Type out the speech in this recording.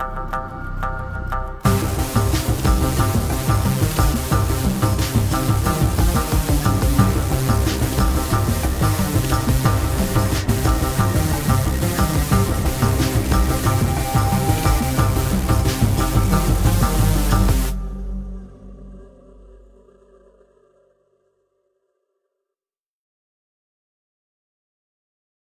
Música